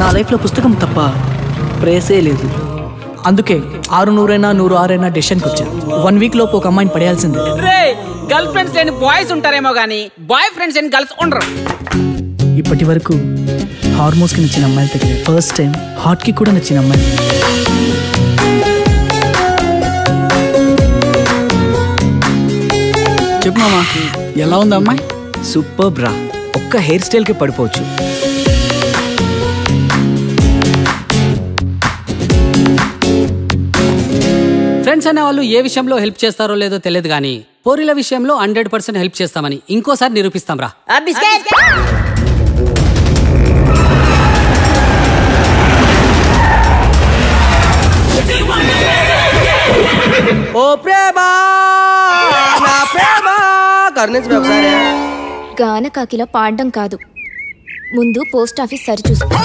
నా లైఫ్లో పుస్తకం తప్ప ప్రేసే లేదు. అందుకే ఆరు నూరైనా నూరు ఆరైనా డెసిషన్కి వచ్చా. వన్ వీక్ లోపు ఒక అమ్మాయిని పడేయాల్సిందే. గర్ల్ ఫ్రెండ్స్ లేని బాయ్స్ ఉంటారేమో గానీ బాయ్ ఫ్రెండ్స్ లేని గర్ల్స్ ఉండరు. ఇప్పటి వరకు హార్మోన్స్కి నచ్చిన అమ్మాయిల దగ్గర ఫస్ట్ టైం హార్ట్కి కూడా నచ్చిన అమ్మాయి మామా. ఎలా ఉంది అమ్మాయి? సూపర్ బ్రా ఒక్క హెయిర్ స్టైల్కి పడిపోవచ్చు. ఫ్రెండ్స్ అనే వాళ్ళు ఏ విషయంలో హెల్ప్ చేస్తారో లేదో తెలియదు కానీ పోరీల విషయంలో హండ్రెడ్ పర్సెంట్ హెల్ప్ చేస్తామని ఇంకోసారి నిరూపిస్తాం రా. ఓ ప్రేమ! కరుణించి ఒకసారి గానకాకిలా పాడడం కాదు. ముందు పోస్ట్ ఆఫీస్ సరి చూసుకో.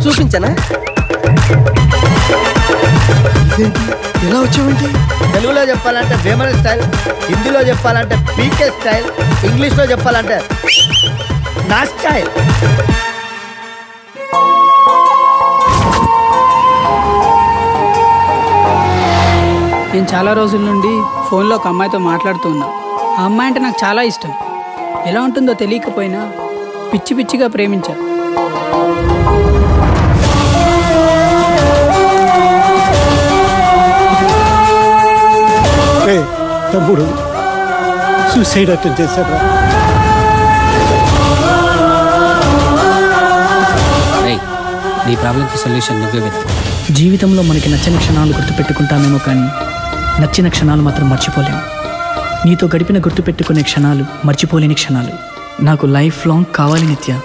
చూపించనా? ఎలా తెలుగులో చెప్పాలంటే వేమన స్టైల్ హిందీలో చెప్పాలంటే పీకే స్టైల్ ఇంగ్లీష్లో చెప్పాలంటే నా స్టైల్. నేను చాలా రోజుల నుండి ఫోన్లో ఒక అమ్మాయితో మాట్లాడుతూ ఉన్నా. ఆ అమ్మాయి అంటే నాకు చాలా ఇష్టం. ఎలా ఉంటుందో తెలియకపోయినా పిచ్చి పిచ్చిగా ప్రేమించా. తమ్ముడు సూసైడ్ అటెండ్ చేశారా నీ ప్రాబ్లంకి సొల్యూషన్ నువ్వే వెతుకు జీవితంలో మనకి నచ్చని క్షణాలు గుర్తుపెట్టుకుంటామేమో కానీ నచ్చిన క్షణాలు మాత్రం మర్చిపోలేము. నీతో గడిపిన గుర్తుపెట్టుకునే క్షణాలు మర్చిపోలేని క్షణాలు. నాకు లైఫ్ లాంగ్ కావాలి నిత్య.